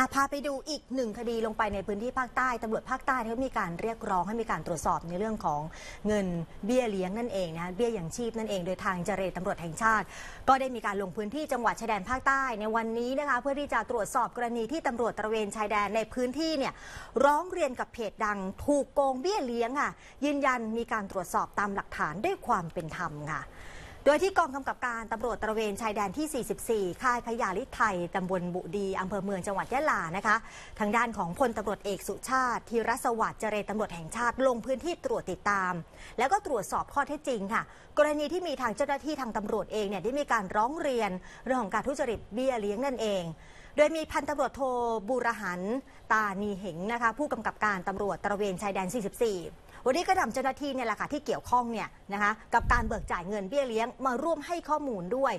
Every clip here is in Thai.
อาพาไปดูอีกหนึ่งคดีลงไปในพื้นที่ภาคใต้ตำรวจภาคใต้เขามีการเรียกร้องให้มีการตรวจสอบในเรื่องของเงินเบี้ยเลี้ยงนั่นเองนะเบี้ยอย่างชีพนั่นเองโดยทางเจรตำรวจแห่งชาติ ก็ได้มีการลงพื้นที่จังหวัดชายแดนภาคใต้ในวันนี้นะคะเพื่อที่จะตรวจสอบกรณีที่ตำรวจตระเวนชายแดนในพื้นที่เนี่ยร้องเรียนกับเพจดัง ถูกโกงเบี้ยเลี้ยงค่ะยืนยันมีการตรวจสอบตามหลักฐานด้วยความเป็นธรรมค่ะ โดยที่กองกำกับการตำรวจตระเวนชายแดนที่ 44 ค่ายพญาลิไทยตำบลบุดีอำเภอเมืองจังหวัดยะลานะคะ ทางด้านของพลตำรวจเอกสุชาติธีรสวัสดิ์เจรตำรวจแห่งชาติลงพื้นที่ตรวจติดตาม แล้วก็ตรวจสอบข้อเท็จจริงค่ะ กรณีที่มีทางเจ้าหน้าที่ทางตำรวจเองเนี่ยได้มีการร้องเรียนเรื่องของการทุจริตเบี้ยเลี้ยงนั่นเองโดยมีพันตำรวจโทบูรหันตานีเหงนะคะผู้กำกับการตำรวจตระเวนชายแดน 44 วันนี้ก็นำเจ้าหน้าที่เนี่ยแหละค่ะที่เกี่ยวข้องเนี่ยนะคะกับการเบิกจ่ายเงินเบี้ยเลี้ยงมาร่วมให้ข้อมูลด้วย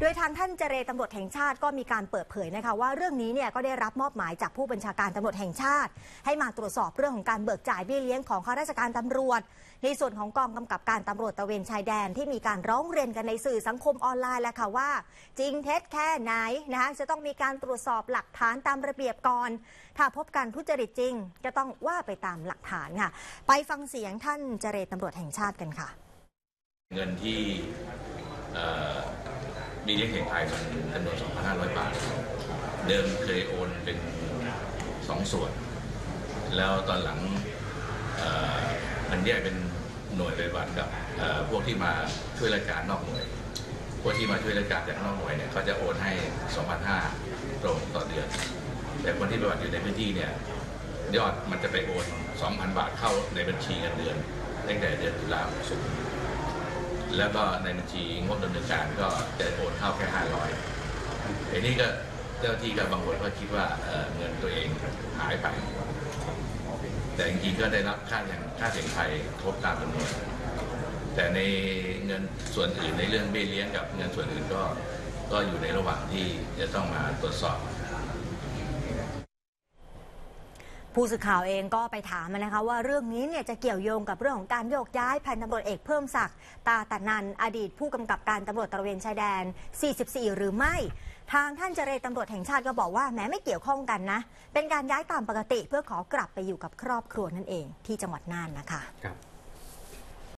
โดยทางท่านเจรตำรวจแห่งชาติก็มีการเปิดเผยนะคะว่าเรื่องนี้เนี่ยก็ได้รับมอบหมายจากผู้บัญชาการตำรวจแห่งชาติ ให้มาตรวจสอบเรื่องของการเบิกจ่ายเบี้ยเลี้ยงของข้าราชการตำรวจ ในส่วนของกองกำกับการตำรวจตะเวนชายแดนที่มีการร้องเรียนกันในสื่อสังคมออนไลน์แล้วค่ะว่า จริงเท็จแค่ไหนนะคะจะต้องมีการตรวจสอบหลักฐานตามระเบียบก่อน ถ้าพบการทุจริตจริง จะต้องว่าไปตามหลักฐานค่ะไปฟังเสียงท่านเจรตำรวจแห่งชาติกันค่ะ เงินที่มีเลี้ยงเห็นไทยมันจำนวน2,500 บาท เดิมเคยโอนเป็นสองส่วน แล้วตอนหลังมันแยกเป็นหน่วยปฏิบัติกับพวกที่มาช่วยราชการนอกหน่วย พวกที่มาช่วยราชการจากนอกหน่วยเนี่ยเขาจะโอนให้ 2,500ตรงต่อเดือน แต่คนที่ปฏิบัติอยู่ในพื้นที่เนี่ย ยอดมันจะไปโอน 2,000 บาทเข้าในบัญชีเงินเดือนตั้งแต่เดือนตุลาคมสุดแล้วก็ในบัญชีงบดำเนินการก็จะโอนเข้าแค่ 500ทีนี้ก็เจ้าที่ก็บางคนก็คิดว่าเเงินตัวเองหายไป แต่จริงๆก็ได้รับค่าอย่างค่าเสียงไทยครบตามจำนวนแต่ในเงินส่วนอื่นในเรื่องเบี้ยเลี้ยงกับเงินส่วนอื่นก็ก็อยู่ในระหว่างที่จะต้องมาตรวจสอบ ผู้สื่อข่าวเองก็ไปถามนะคะว่าเรื่องนี้เนี่ยจะเกี่ยวโยงกับเรื่องของการโยกย้ายพันตำรวจเอกเพิ่มศักดิ์ตาตันันอดีตผู้กำกับการตำรวจตระเวนชายแดน 44 หรือไม่ ทางท่านเจรตำรวจแห่งชาติก็บอกว่าแม้ไม่เกี่ยวข้องกันนะ เป็นการย้ายตามปกติเพื่อขอกลับไปอยู่กับครอบครัวนั่นเองที่จังหวัดน่านนะคะครับ